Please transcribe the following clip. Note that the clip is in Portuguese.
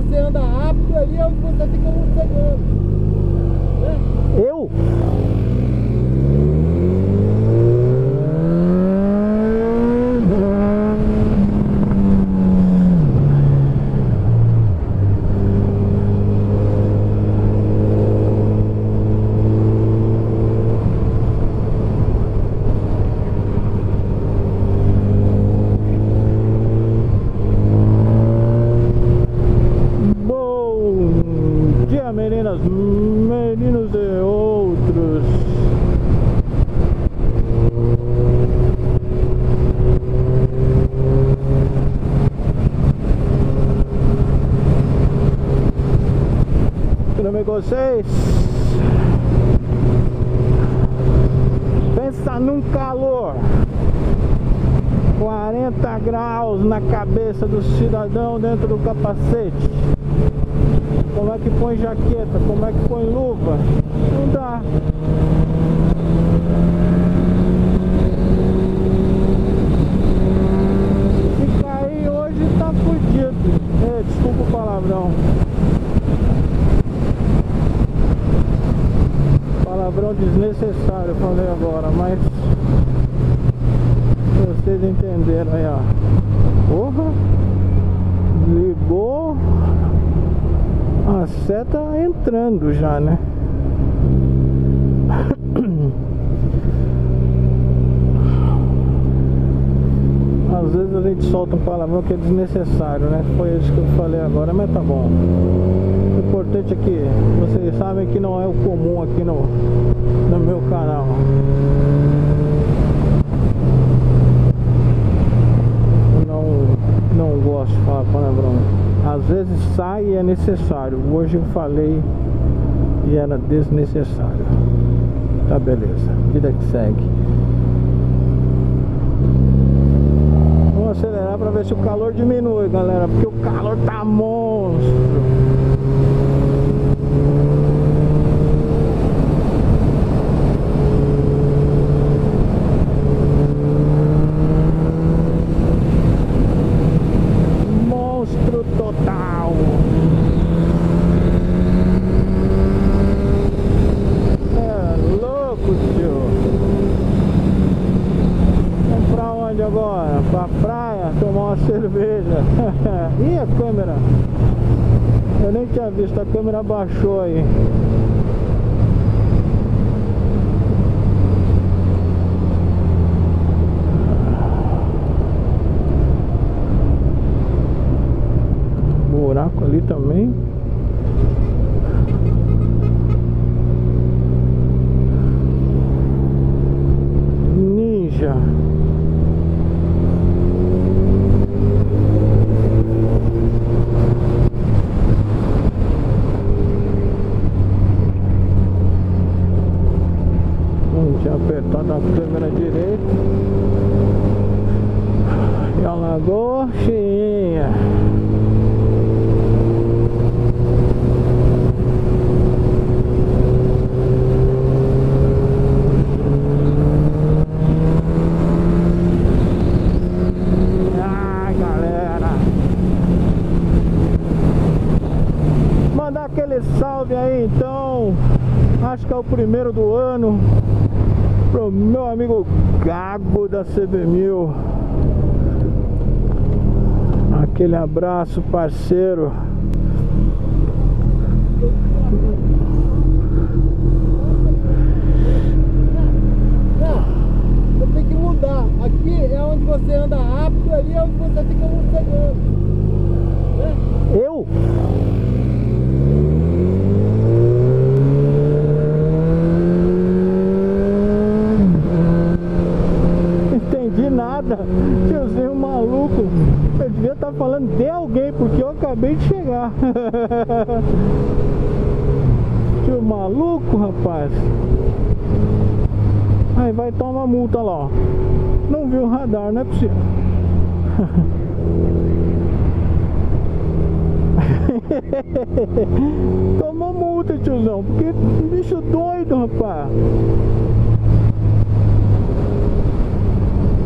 você anda rápido ali é onde você fica morcegando. Né? Eu? meninas, meninos de outros. Tudo bem com vocês? Pensa num calor. 40 graus na cabeça do cidadão dentro do capacete. Como é que põe jaqueta? Como é que põe luva? Não dá Se cair hoje tá fudido é, Desculpa o palavrão palavrão desnecessário, falei agora, mas vocês entenderam aí, ó. Porra! A seta entrando já, né? Às vezes a gente solta um palavrão que é desnecessário, né? Foi isso que eu falei agora, mas tá bom. O importante é que vocês sabem que não é o comum aqui no, no meu canal. Eu não, não gosto de falar palavrão. Às e é necessário. Hoje eu falei e era desnecessário. Tá beleza. Vida que segue. Vamos acelerar para ver se o calor diminui, galera, porque o calor tá. Monstro total. É louco, tio. Vamos pra onde agora? Pra praia? Tomar uma cerveja. Ih, a câmera. Eu nem tinha visto, a câmera baixou aí. Buraco ali também. Ninja. Não tinha apertado a câmera direito. E a lagoa cheinha. Mandar aquele salve aí então. Acho que é o primeiro do ano. Pro meu amigo Gago da CB1000. Aquele abraço, parceiro. Você tem que mudar. Aqui é onde você anda rápido, ali é onde você fica morcegando. Né? Eu? Tiozinho maluco. Eu devia estar falando de alguém, porque eu acabei de chegar. Tio maluco, rapaz. Aí vai tomar multa lá, ó. Não viu o radar, não é possível. Tomou multa, tiozão, porque bicho doido, rapaz.